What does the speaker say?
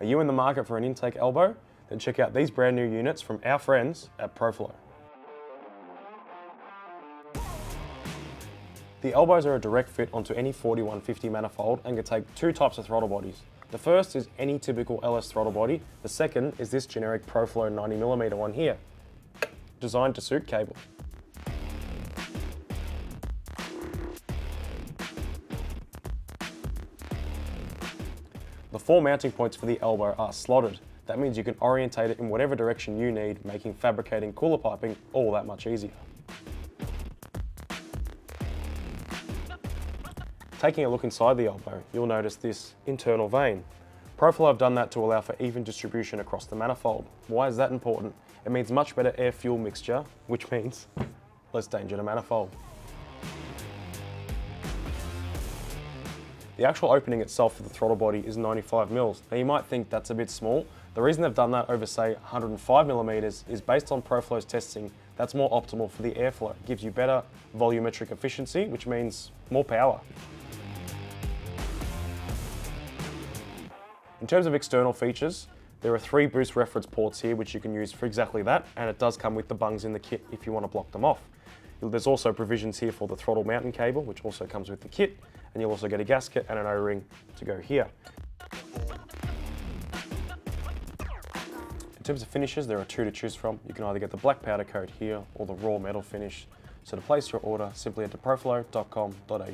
Are you in the market for an intake elbow? Then check out these brand new units from our friends at Proflow. The elbows are a direct fit onto any 4150 manifold and can take two types of throttle bodies. The first is any typical LS throttle body. The second is this generic Proflow 90mm one here, designed to suit cable. The four mounting points for the elbow are slotted. That means you can orientate it in whatever direction you need, making fabricating cooler piping all that much easier. Taking a look inside the elbow, you'll notice this internal vane. Proflow have done that to allow for even distribution across the manifold. Why is that important? It means much better air-fuel mixture, which means less danger to manifold. The actual opening itself for the throttle body is 95 mils. Now you might think that's a bit small. The reason they've done that over say 105 millimeters is based on Proflow's testing that's more optimal for the airflow. It gives you better volumetric efficiency, which means more power. In terms of external features, there are three boost reference ports here which you can use for exactly that and it does come with the bungs in the kit if you want to block them off. There's also provisions here for the throttle mounting cable which also comes with the kit and you'll also get a gasket and an O-ring to go here. In terms of finishes, there are two to choose from. You can either get the black powder coat here or the raw metal finish. So to place your order, simply head to proflow.com.au.